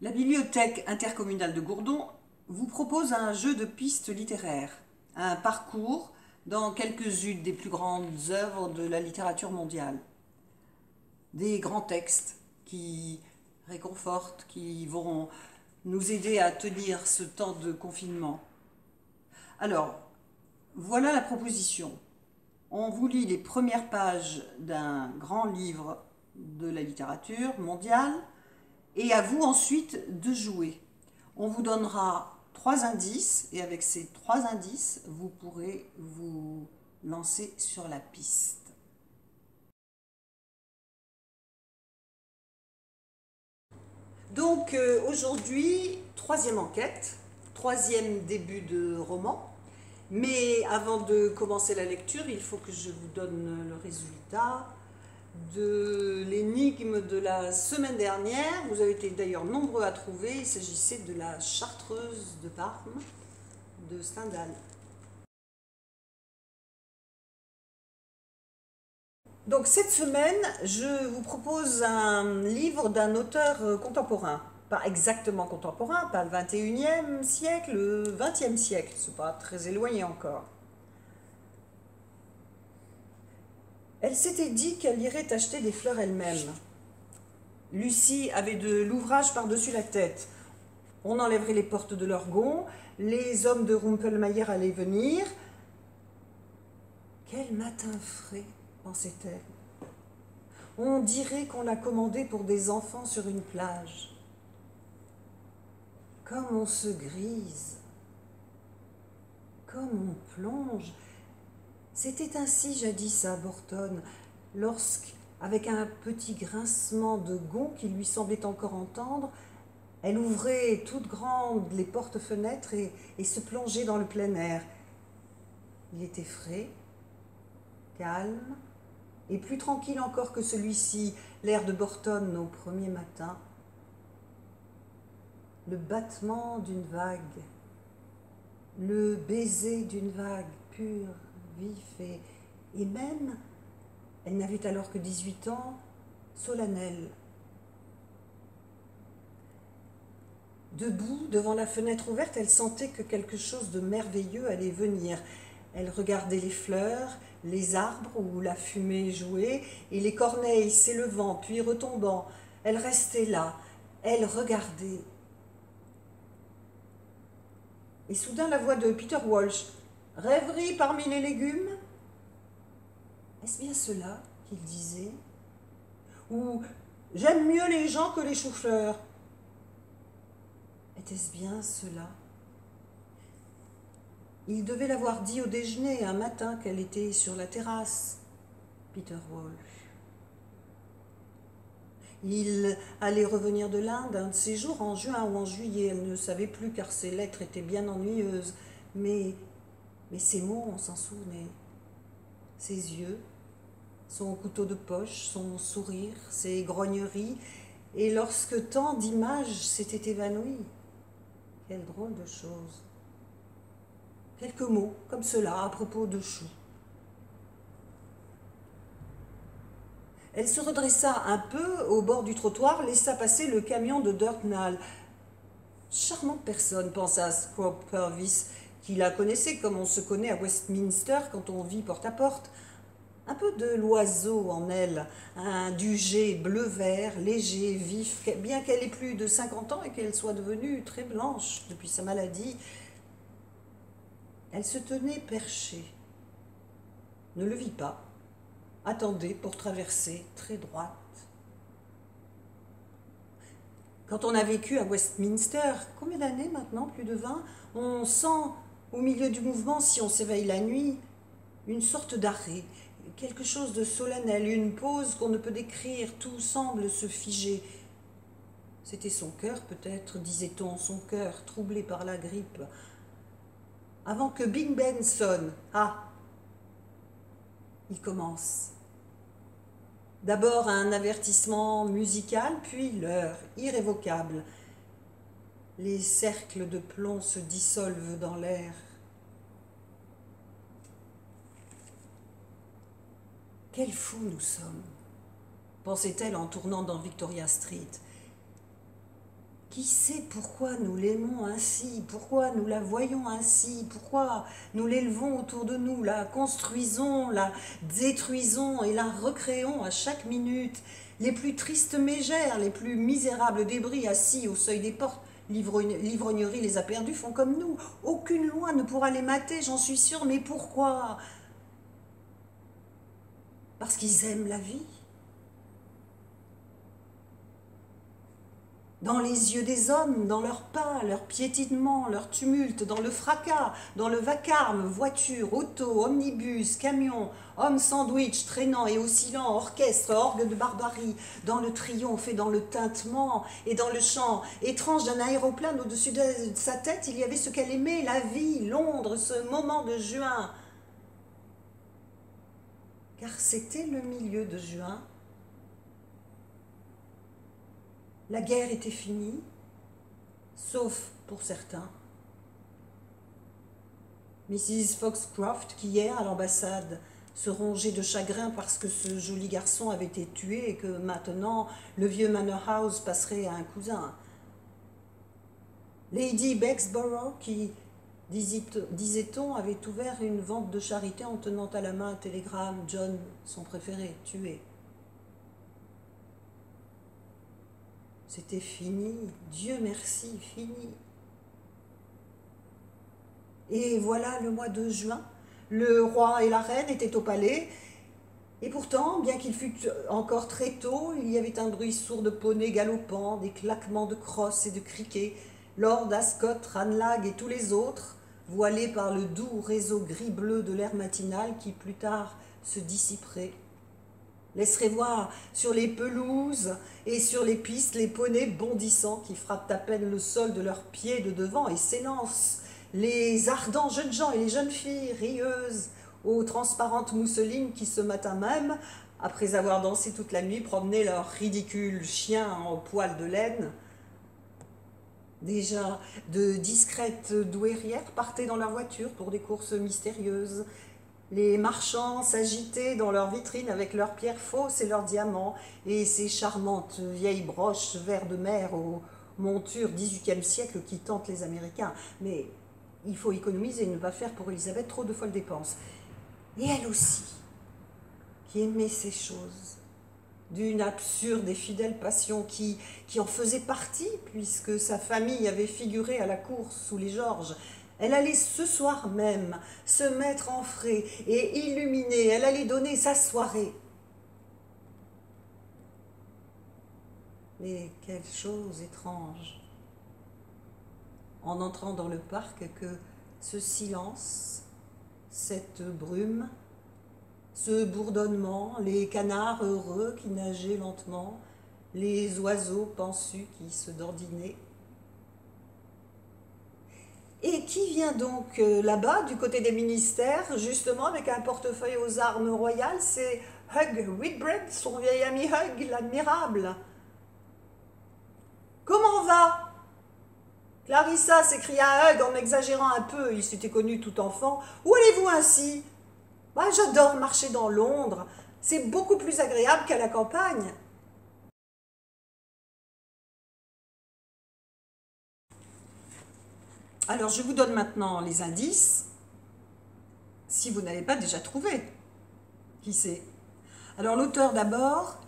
La bibliothèque intercommunale de Gourdon vous propose un jeu de pistes littéraires, un parcours dans quelques-unes des plus grandes œuvres de la littérature mondiale. Des grands textes qui réconfortent, qui vont nous aider à tenir ce temps de confinement. Alors, voilà la proposition. On vous lit les premières pages d'un grand livre de la littérature mondiale et à vous ensuite de jouer. On vous donnera trois indices et avec ces trois indices, vous pourrez vous lancer sur la piste. Donc euh, aujourd'hui, troisième enquête, troisième début de roman. Mais avant de commencer la lecture, il faut que je vous donne le résultat de l'énigme de la semaine dernière. Vous avez été d'ailleurs nombreux à trouver. Il s'agissait de la chartreuse de Parme de Stendhal. Donc cette semaine, je vous propose un livre d'un auteur contemporain. Pas exactement contemporain, pas le 21e siècle, le 20e siècle. C'est pas très éloigné encore. Elle s'était dit qu'elle irait acheter des fleurs elle-même. Lucie avait de l'ouvrage par-dessus la tête. On enlèverait les portes de leur gonds, les hommes de Rumpelmayer allaient venir. Quel matin frais, pensait-elle. On dirait qu'on l'a commandé pour des enfants sur une plage. Comme on se grise, comme on plonge, c'était ainsi jadis à Borton, lorsque, avec un petit grincement de gond qui lui semblait encore entendre, elle ouvrait toutes grandes les portes-fenêtres et se plongeait dans le plein air. Il était frais, calme, et plus tranquille encore que celui-ci, l'air de Borton au premier matin. Le battement d'une vague, le baiser d'une vague pure, vif et, et même, elle n'avait alors que 18 ans, solennelle. Debout, devant la fenêtre ouverte, elle sentait que quelque chose de merveilleux allait venir. Elle regardait les fleurs, les arbres où la fumée jouait, et les corneilles s'élevant puis retombant. Elle restait là, elle regardait. Et soudain la voix de Peter Walsh Rêverie parmi les légumes? Est-ce bien cela qu'il disait? Ou J'aime mieux les gens que les choux-fleurs Était-ce bien cela? Il devait l'avoir dit au déjeuner un matin qu'elle était sur la terrasse, Peter Walsh. Il allait revenir de l'Inde un de ces jours en juin ou en juillet. Elle ne savait plus car ses lettres étaient bien ennuyeuses. Mais mais ses mots, on s'en souvenait. Ses yeux, son couteau de poche, son sourire, ses grogneries, et lorsque tant d'images s'étaient évanouies. Quelle drôle de chose. Quelques mots comme cela à propos de choux. Elle se redressa un peu au bord du trottoir, laissa passer le camion de Dirtnall. Charmante personne, pensa Scrop Purvis, qui la connaissait comme on se connaît à Westminster quand on vit porte à porte. Un peu de l'oiseau en elle, un duget bleu-vert, léger, vif, bien qu'elle ait plus de 50 ans et qu'elle soit devenue très blanche depuis sa maladie. Elle se tenait perchée, ne le vit pas, attendait pour traverser très droite. Quand on a vécu à Westminster, combien d'années maintenant? Plus de 20 On sent au milieu du mouvement, si on s'éveille la nuit, une sorte d'arrêt, quelque chose de solennel, une pause qu'on ne peut décrire, tout semble se figer. C'était son cœur peut-être, disait-on, son cœur troublé par la grippe. Avant que Bing Ben sonne, ah, il commence. D'abord un avertissement musical, puis l'heure irrévocable les cercles de plomb se dissolvent dans l'air. Quels fous nous sommes, pensait-elle en tournant dans Victoria Street. Qui sait pourquoi nous l'aimons ainsi, pourquoi nous la voyons ainsi, pourquoi nous l'élevons autour de nous, la construisons, la détruisons et la recréons à chaque minute, les plus tristes mégères, les plus misérables débris assis au seuil des portes, l'ivrognerie les a perdus, font comme nous. Aucune loi ne pourra les mater, j'en suis sûre, mais pourquoi? Parce qu'ils aiment la vie. Dans les yeux des hommes, dans leurs pas, leur piétinement, leur tumulte, dans le fracas, dans le vacarme, voiture, auto, omnibus, camion, homme sandwich, traînant et oscillant, orchestre, orgue de barbarie, dans le triomphe et dans le tintement et dans le chant étrange d'un aéroplane au-dessus de sa tête, il y avait ce qu'elle aimait, la vie, Londres, ce moment de juin. Car c'était le milieu de juin, La guerre était finie, sauf pour certains. Mrs. Foxcroft, qui hier à l'ambassade se rongeait de chagrin parce que ce joli garçon avait été tué et que maintenant le vieux Manor House passerait à un cousin. Lady Bexborough, qui, disait-on, avait ouvert une vente de charité en tenant à la main un télégramme, John, son préféré, tué. C'était fini, Dieu merci, fini. Et voilà le mois de juin, le roi et la reine étaient au palais, et pourtant, bien qu'il fût encore très tôt, il y avait un bruit sourd de poneys galopant, des claquements de crosses et de criquets, Lord Ascot, Ranlag et tous les autres, voilés par le doux réseau gris-bleu de l'air matinal qui plus tard se dissiperait laisserait voir sur les pelouses et sur les pistes les poneys bondissants qui frappent à peine le sol de leurs pieds de devant et s'élancent, les ardents jeunes gens et les jeunes filles rieuses aux transparentes mousselines qui ce matin même, après avoir dansé toute la nuit, promenaient leurs ridicules chiens en poils de laine. Déjà, de discrètes douairières partaient dans leur voiture pour des courses mystérieuses, les marchands s'agitaient dans leurs vitrines avec leurs pierres fausses et leurs diamants et ces charmantes vieilles broches vert de mer aux montures XVIIIe siècle qui tentent les Américains. Mais il faut économiser et ne pas faire pour Elisabeth trop de folles dépenses. Et elle aussi, qui aimait ces choses, d'une absurde et fidèle passion qui, qui en faisait partie, puisque sa famille avait figuré à la course sous les Georges, elle allait ce soir même se mettre en frais et illuminer, elle allait donner sa soirée. Mais quelle chose étrange, en entrant dans le parc, que ce silence, cette brume, ce bourdonnement, les canards heureux qui nageaient lentement, les oiseaux pensus qui se dandinaient, et qui vient donc euh, là-bas, du côté des ministères, justement avec un portefeuille aux armes royales C'est Hug Whitbread, son vieil ami Hug, l'admirable. Comment va? Clarissa s'écria Hug en exagérant un peu, il s'était connu tout enfant. Où allez-vous ainsi? Bah, J'adore marcher dans Londres, c'est beaucoup plus agréable qu'à la campagne. Alors, je vous donne maintenant les indices, si vous n'avez pas déjà trouvé. Qui c'est? Alors, l'auteur d'abord,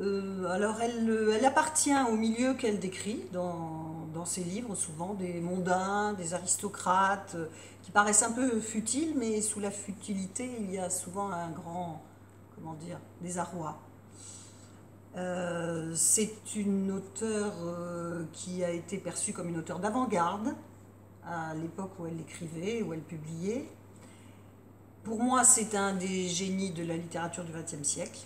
euh, alors elle, elle, appartient au milieu qu'elle décrit dans, ses livres, souvent des mondains, des aristocrates, euh, qui paraissent un peu futiles, mais sous la futilité, il y a souvent un grand, comment dire, désarroi. Euh, c'est une auteure qui a été perçue comme une auteure d'avant-garde, à l'époque où elle écrivait, où elle publiait. Pour moi, c'est un des génies de la littérature du XXe siècle.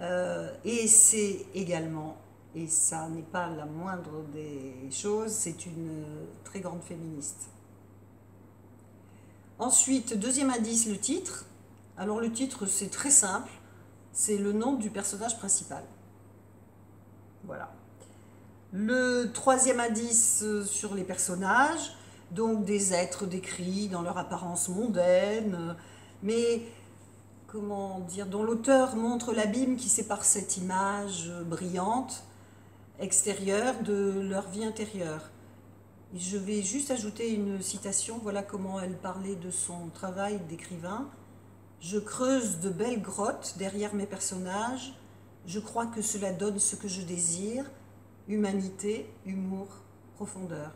Euh, et c'est également, et ça n'est pas la moindre des choses, c'est une très grande féministe. Ensuite, deuxième indice, le titre. Alors le titre, c'est très simple, c'est le nom du personnage principal. Voilà. Le troisième indice euh, sur les personnages, donc des êtres décrits dans leur apparence mondaine, mais comment dire, dont l'auteur montre l'abîme qui sépare cette image brillante extérieure de leur vie intérieure. Je vais juste ajouter une citation, voilà comment elle parlait de son travail d'écrivain. Je creuse de belles grottes derrière mes personnages, je crois que cela donne ce que je désire, humanité, humour, profondeur.